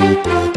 Música